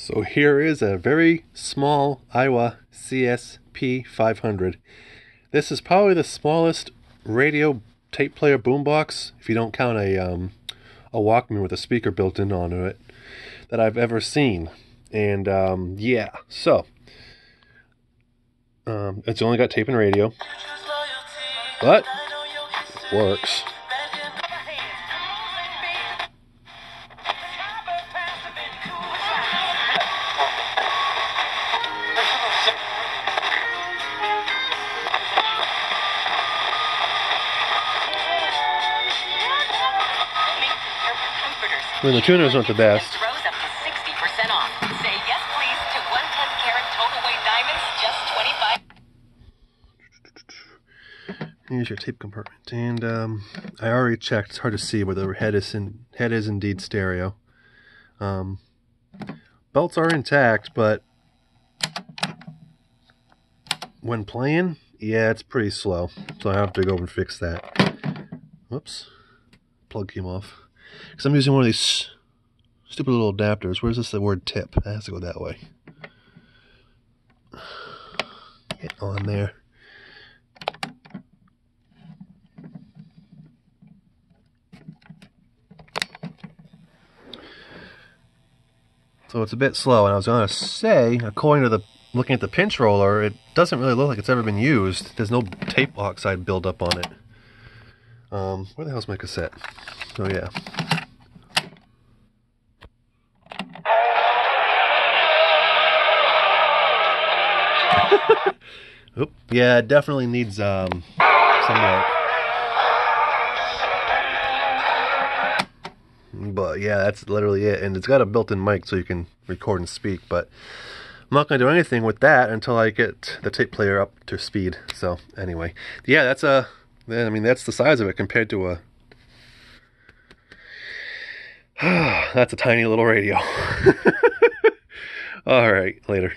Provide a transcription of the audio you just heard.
So here is a very small Aiwa CSP 500. This is probably the smallest radio tape player boombox, if you don't count a um, a Walkman with a speaker built in onto it, that I've ever seen. And um, yeah, so um, it's only got tape and radio, but works. I mean, the tuners aren't the best. Throws up to 60% off. Say yes, please, to 110 carat total weight diamonds, just 25. Here's your tape compartment, and um, I already checked. It's hard to see whether the head is in head is indeed stereo. Um, belts are intact, but when playing, yeah, it's pretty slow. So I have to go and fix that. Whoops, plug came off. Because I'm using one of these stupid little adapters. Where's this the word tip? It has to go that way. Get on there. So it's a bit slow, and I was going to say, according to the looking at the pinch roller, it doesn't really look like it's ever been used. There's no tape oxide buildup on it. Um, where the hell's my cassette? Oh yeah. Oop. Yeah, it definitely needs um, some work. But yeah, that's literally it. And it's got a built-in mic so you can record and speak. But I'm not going to do anything with that until I get the tape player up to speed. So anyway, yeah, that's a. I mean, that's the size of it compared to a. that's a tiny little radio. All right, later.